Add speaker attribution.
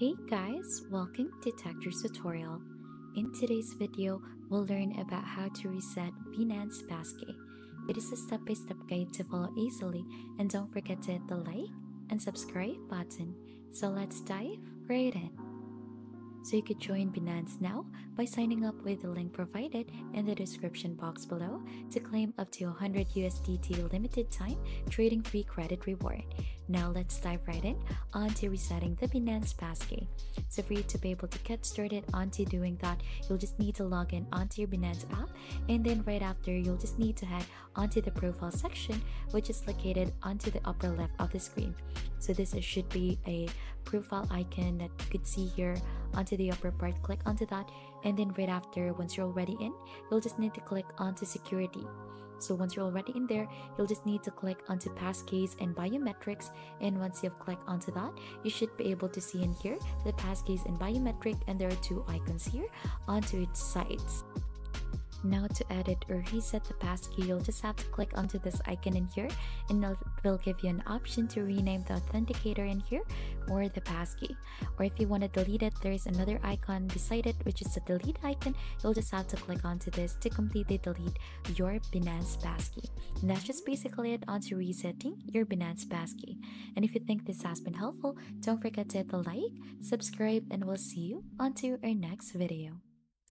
Speaker 1: Hey guys, welcome to Tech Tricks tutorial. In today's video, we'll learn about how to reset Binance Passkey. It is a step-by-step -step guide to follow easily and don't forget to hit the like and subscribe button. So let's dive right in. So you could join Binance now by signing up with the link provided in the description box below to claim up to 100 USDT limited time trading free credit reward. Now let's dive right in onto resetting the Binance Passkey. So for you to be able to get started onto doing that, you'll just need to log in onto your Binance app and then right after you'll just need to head onto the profile section which is located onto the upper left of the screen. So this should be a profile icon that you could see here onto the upper part. Click onto that and then right after once you're already in, you'll just need to click onto security. So once you're already in there, you'll just need to click onto passkeys and biometrics. And once you've clicked onto that, you should be able to see in here the passkeys and biometric and there are two icons here onto its sides. Now to edit or reset the passkey, you'll just have to click onto this icon in here and it will give you an option to rename the authenticator in here or the passkey. Or if you want to delete it, there's another icon beside it which is the delete icon. You'll just have to click onto this to completely delete your Binance passkey. And that's just basically it onto resetting your Binance passkey. And if you think this has been helpful, don't forget to hit the like, subscribe, and we'll see you onto our next video.